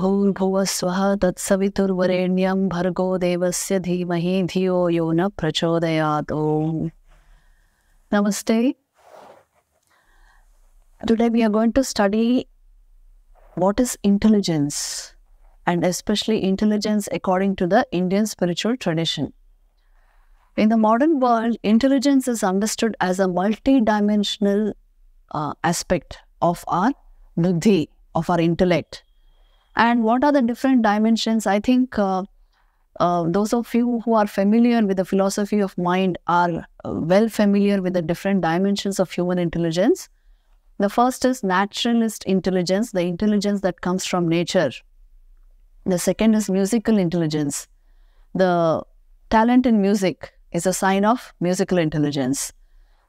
ॐ भूर्भुवः स्वः तत्सवितुर्वरेण्यं भर्गो देवस्य धीमहि धियो यो न प्रचोदयात् ॐ Namaste. Today we are going to study what is intelligence and especially intelligence according to the Indian spiritual tradition. In the modern world, intelligence is understood as a multi-dimensional uh, aspect of our buddhi, of our intellect. And what are the different dimensions? I think uh, uh, those of you who are familiar with the philosophy of mind are uh, well familiar with the different dimensions of human intelligence. The first is naturalist intelligence, the intelligence that comes from nature. The second is musical intelligence. The talent in music is a sign of musical intelligence.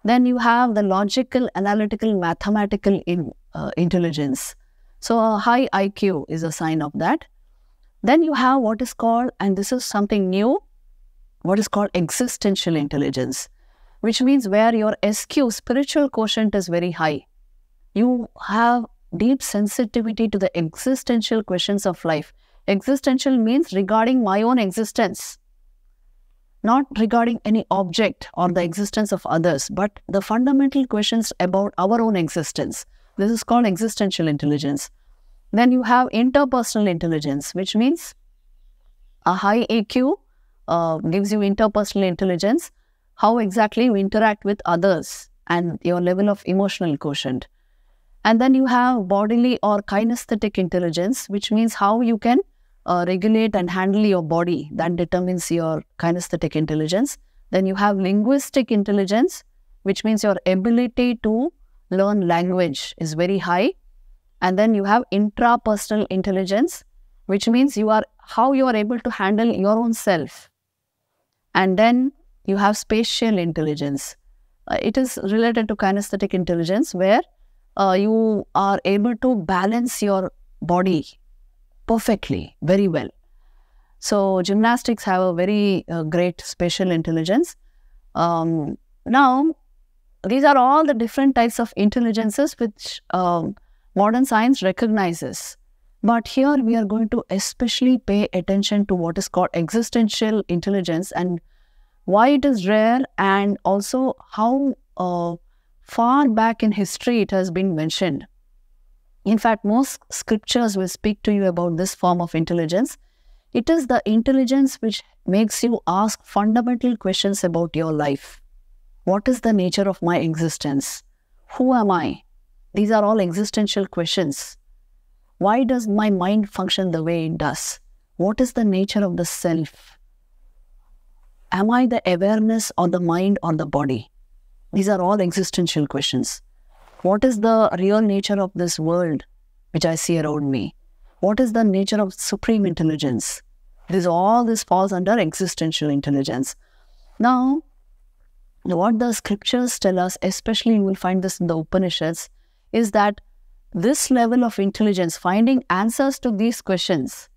Then you have the logical, analytical, mathematical in, uh, intelligence. So, a high IQ is a sign of that. Then you have what is called, and this is something new, what is called existential intelligence, which means where your SQ, spiritual quotient, is very high. You have deep sensitivity to the existential questions of life. Existential means regarding my own existence, not regarding any object or the existence of others, but the fundamental questions about our own existence. This is called existential intelligence. Then you have interpersonal intelligence, which means a high EQ uh, gives you interpersonal intelligence, how exactly you interact with others and your level of emotional quotient. And then you have bodily or kinesthetic intelligence, which means how you can uh, regulate and handle your body. That determines your kinesthetic intelligence. Then you have linguistic intelligence, which means your ability to learn language is very high. And then you have intrapersonal intelligence which means you are how you are able to handle your own self. And then you have spatial intelligence. Uh, it is related to kinesthetic intelligence where uh, you are able to balance your body perfectly very well. So gymnastics have a very uh, great spatial intelligence. Um, now these are all the different types of intelligences which um, modern science recognizes. But here we are going to especially pay attention to what is called existential intelligence and why it is rare and also how uh, far back in history it has been mentioned. In fact, most scriptures will speak to you about this form of intelligence. It is the intelligence which makes you ask fundamental questions about your life. What is the nature of my existence? Who am I? These are all existential questions. Why does my mind function the way it does? What is the nature of the self? Am I the awareness or the mind or the body? These are all existential questions. What is the real nature of this world which I see around me? What is the nature of supreme intelligence? This all this falls under existential intelligence. Now, what the scriptures tell us, especially you will find this in the Upanishads, is that this level of intelligence, finding answers to these questions,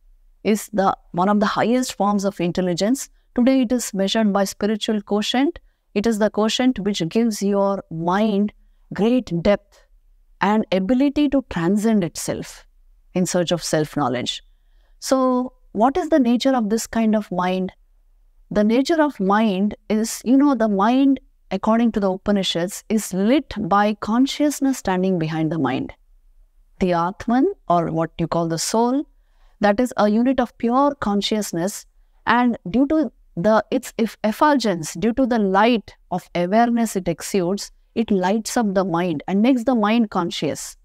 is the one of the highest forms of intelligence. Today, it is measured by spiritual quotient. It is the quotient which gives your mind great depth and ability to transcend itself in search of self knowledge. So, what is the nature of this kind of mind? The nature of mind is, you know, the mind according to the Upanishads, is lit by consciousness standing behind the mind. The Atman, or what you call the soul, that is a unit of pure consciousness, and due to the its effulgence, due to the light of awareness it exudes, it lights up the mind and makes the mind conscious.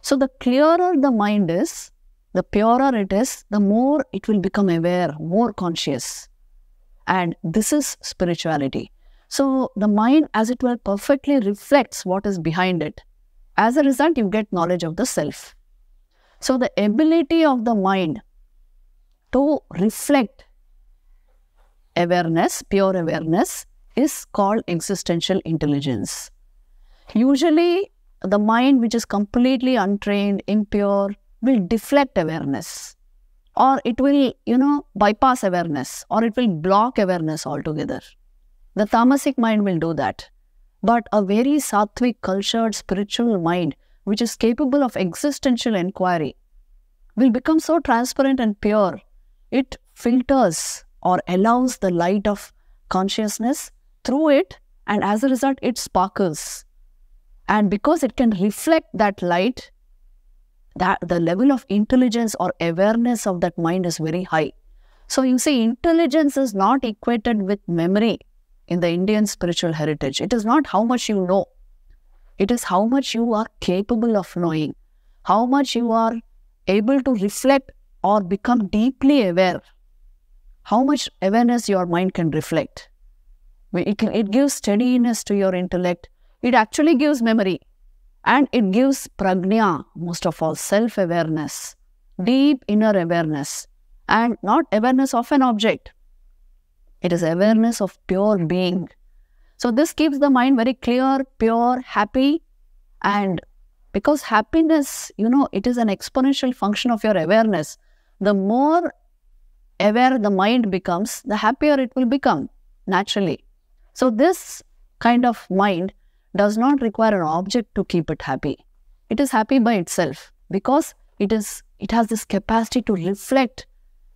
So the clearer the mind is, the purer it is, the more it will become aware, more conscious. And this is spirituality. So the mind, as it were, perfectly reflects what is behind it. As a result, you get knowledge of the self. So the ability of the mind to reflect awareness, pure awareness, is called existential intelligence. Usually, the mind which is completely untrained, impure, will deflect awareness or it will, you know, bypass awareness or it will block awareness altogether. The tamasic mind will do that. But a very sattvic, cultured, spiritual mind, which is capable of existential inquiry, will become so transparent and pure. It filters or allows the light of consciousness through it, and as a result, it sparkles. And because it can reflect that light, that the level of intelligence or awareness of that mind is very high. So you see, intelligence is not equated with memory in the Indian spiritual heritage. It is not how much you know, it is how much you are capable of knowing, how much you are able to reflect or become deeply aware, how much awareness your mind can reflect. It, can, it gives steadiness to your intellect. It actually gives memory and it gives prajna, most of all, self awareness, deep inner awareness, and not awareness of an object. It is awareness of pure being. So, this keeps the mind very clear, pure, happy, and because happiness, you know, it is an exponential function of your awareness. The more aware the mind becomes, the happier it will become naturally. So, this kind of mind does not require an object to keep it happy. It is happy by itself because it is it has this capacity to reflect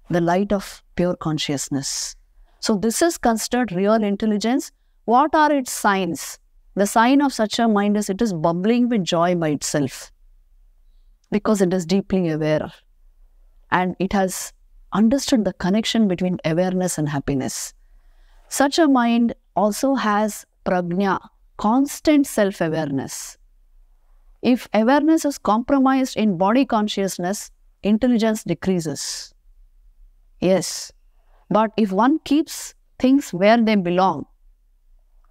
the light of pure consciousness. So this is considered real intelligence. What are its signs? The sign of such a mind is it is bubbling with joy by itself because it is deeply aware and it has understood the connection between awareness and happiness. Such a mind also has prajna, constant self awareness. If awareness is compromised in body consciousness, intelligence decreases. Yes, but if one keeps things where they belong,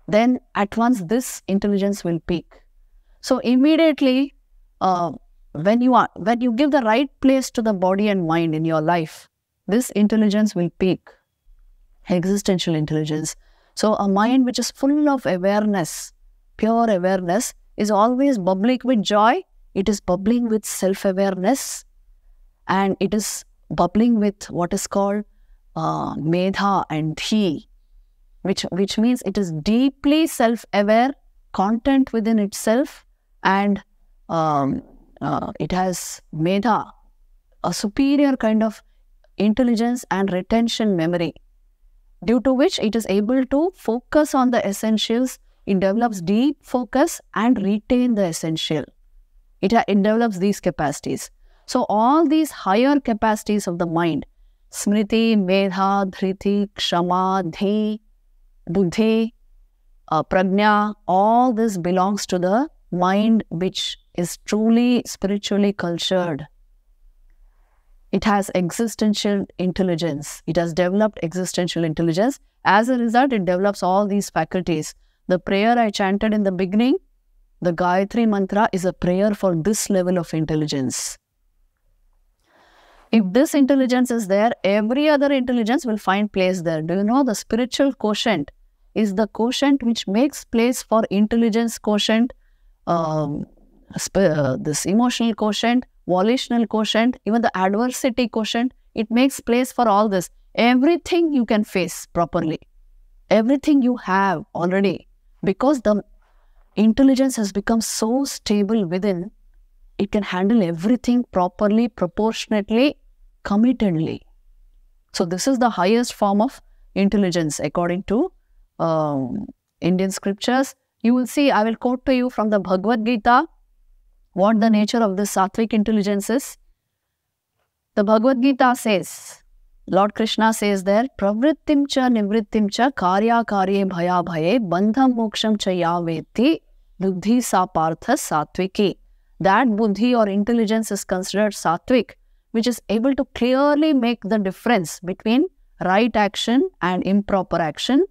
then at once this intelligence will peak. So immediately, uh, when you are when you give the right place to the body and mind in your life, this intelligence will peak. Existential intelligence. So a mind which is full of awareness pure awareness is always bubbling with joy, it is bubbling with self awareness, and it is bubbling with what is called uh, medha and dhi, which, which means it is deeply self aware, content within itself, and um, uh, it has medha, a superior kind of intelligence and retention memory, due to which it is able to focus on the essentials it develops deep focus and retain the essential. It, it develops these capacities. So all these higher capacities of the mind, smriti, medha, dhriti, kshama, dhi, buddhi, uh, prajna, all this belongs to the mind which is truly spiritually cultured. It has existential intelligence. It has developed existential intelligence. As a result, it develops all these faculties the prayer I chanted in the beginning, the Gayatri Mantra, is a prayer for this level of intelligence. If this intelligence is there, every other intelligence will find place there. Do you know the spiritual quotient is the quotient which makes place for intelligence quotient, um, uh, this emotional quotient, volitional quotient, even the adversity quotient. It makes place for all this. Everything you can face properly, everything you have already because the intelligence has become so stable within, it can handle everything properly, proportionately, committedly. So, this is the highest form of intelligence according to um, Indian scriptures. You will see, I will quote to you from the Bhagavad Gita what the nature of this sattvic intelligence is. The Bhagavad Gita says, Lord Krishna says there, pravrittim cha nivrittim cha karya karye bhaya bhaye bandham moksham cha yaveti buddhi sa partha. That buddhi or intelligence is considered sattvic, which is able to clearly make the difference between right action and improper action,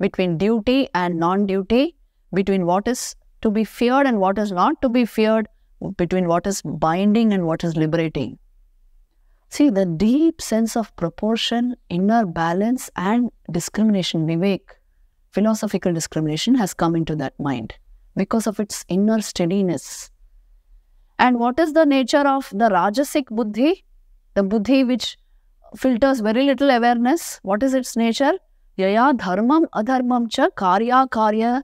between duty and non-duty, between what is to be feared and what is not to be feared, between what is binding and what is liberating. See, the deep sense of proportion, inner balance, and discrimination, Vivek, philosophical discrimination, has come into that mind because of its inner steadiness. And what is the nature of the Rajasic Buddhi? The Buddhi which filters very little awareness. What is its nature? Yaya dharmam adharmam cha karya karya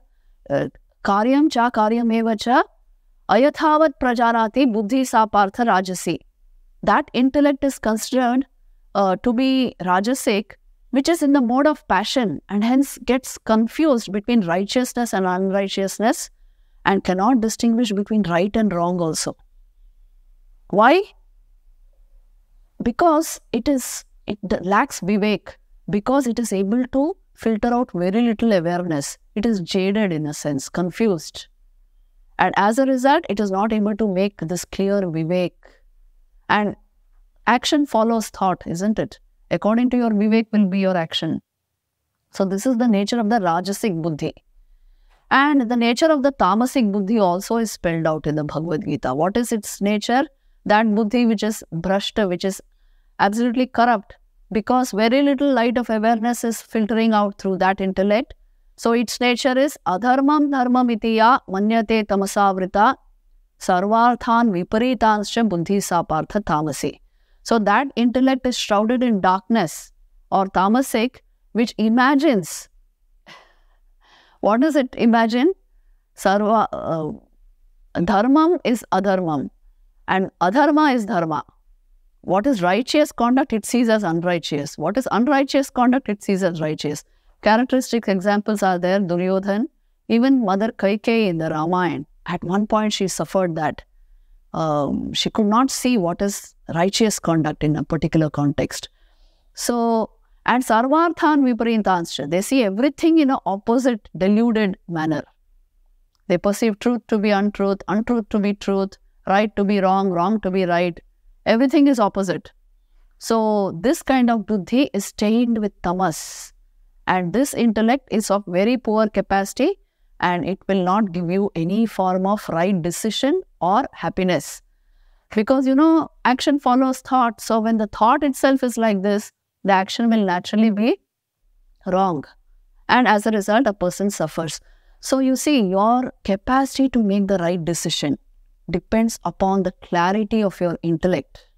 uh, karyam cha karyam eva cha ayathavat prajarati buddhi sa rajasi. that intellect is considered uh, to be rajasic, which is in the mode of passion and hence gets confused between righteousness and unrighteousness and cannot distinguish between right and wrong also. Why? Because it is it lacks vivek, because it is able to filter out very little awareness. It is jaded in a sense, confused. And as a result, it is not able to make this clear vivek. And action follows thought, isn't it? According to your vivek will be your action. So this is the nature of the Rajasic Buddhi. And the nature of the Tamasic Buddhi also is spelled out in the Bhagavad Gita. What is its nature? That Buddhi which is brushed, which is absolutely corrupt, because very little light of awareness is filtering out through that intellect. So its nature is adharmam dharmam itiya manyate tamasavrita sarvarthan viparitanscha buddhi sapartha tamasi. So that intellect is shrouded in darkness or tamasic, which imagines. What does it imagine? Sarva, uh, dharmam is adharmam and adharma is dharma. What is righteous conduct, it sees as unrighteous. What is unrighteous conduct, it sees as righteous. Characteristic examples are there, Duryodhan, even Mother Kaikeyi in the Ramayana. At one point, she suffered that. Um, she could not see what is righteous conduct in a particular context. So, and Sarvarthan Viparintanscha, they see everything in an opposite, deluded manner. They perceive truth to be untruth, untruth to be truth, right to be wrong, wrong to be right. Everything is opposite. So, this kind of buddhi is stained with tamas. And this intellect is of very poor capacity and it will not give you any form of right decision or happiness. Because you know, action follows thought. So, when the thought itself is like this, the action will naturally be wrong. And as a result, a person suffers. So, you see, your capacity to make the right decision depends upon the clarity of your intellect,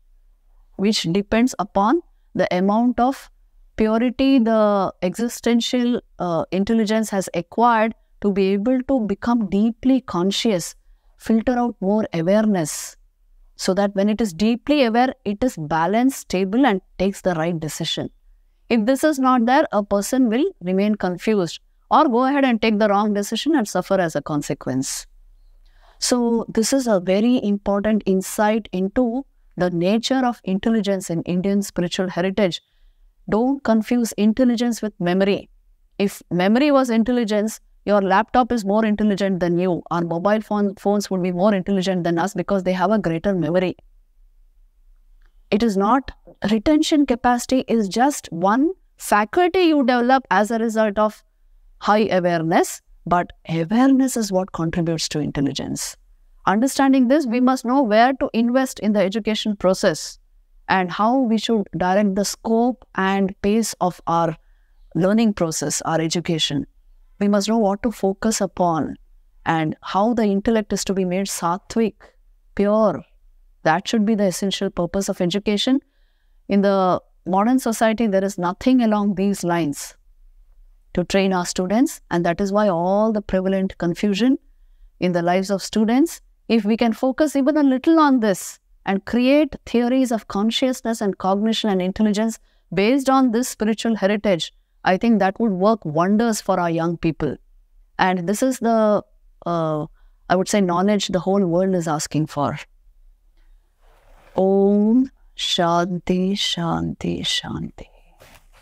which depends upon the amount of purity the existential uh, intelligence has acquired to be able to become deeply conscious, filter out more awareness, so that when it is deeply aware, it is balanced, stable, and takes the right decision. If this is not there, a person will remain confused or go ahead and take the wrong decision and suffer as a consequence. So, this is a very important insight into the nature of intelligence in Indian spiritual heritage. Don't confuse intelligence with memory. If memory was intelligence, your laptop is more intelligent than you. Our mobile phone, phones would be more intelligent than us because they have a greater memory. It is not retention capacity is just one faculty you develop as a result of high awareness but awareness is what contributes to intelligence. Understanding this, we must know where to invest in the education process and how we should direct the scope and pace of our learning process, our education. We must know what to focus upon and how the intellect is to be made sattvic, pure. That should be the essential purpose of education. In the modern society, there is nothing along these lines to train our students, and that is why all the prevalent confusion in the lives of students. If we can focus even a little on this and create theories of consciousness and cognition and intelligence based on this spiritual heritage, I think that would work wonders for our young people. And this is the, uh, I would say, knowledge the whole world is asking for. Om Shanti Shanti Shanti.